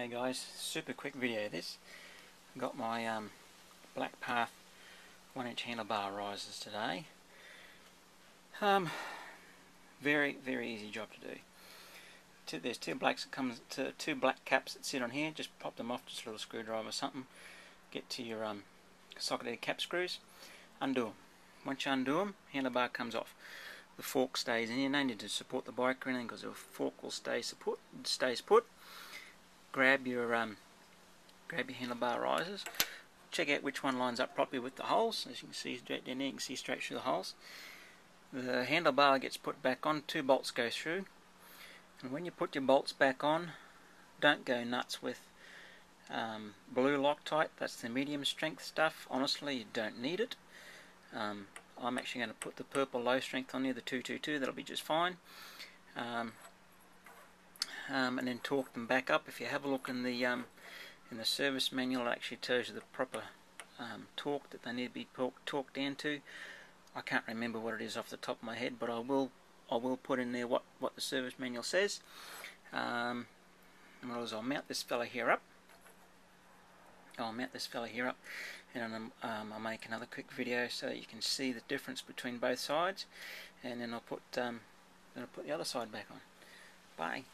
Hey guys, super quick video this. I've Got my um, Black Path 1 inch handlebar risers today. Um, very, very easy job to do. Two, there's two blacks that comes to two black caps that sit on here. Just pop them off, just a little screwdriver or something. Get to your um, socketed cap screws. Undo them. Once you undo them, handlebar comes off. The fork stays in here. No need to support the bike or anything because the fork will stay support stays put grab your um, grab your handlebar risers. Check out which one lines up properly with the holes. As you can see straight down there you can see straight through the holes. The handlebar gets put back on. Two bolts go through. And when you put your bolts back on don't go nuts with um, blue Loctite. That's the medium strength stuff. Honestly you don't need it. Um, I'm actually going to put the purple low strength on here the 222 that'll be just fine. Um, um, and then torque them back up. If you have a look in the um, in the service manual, it actually tells you the proper um, torque that they need to be torqued down to. I can't remember what it is off the top of my head, but I will I will put in there what what the service manual says. Um, and what I'll, I'll mount this fella here up. I'll mount this fella here up, and um, I'll make another quick video so you can see the difference between both sides, and then I'll put um, then I'll put the other side back on. Bye.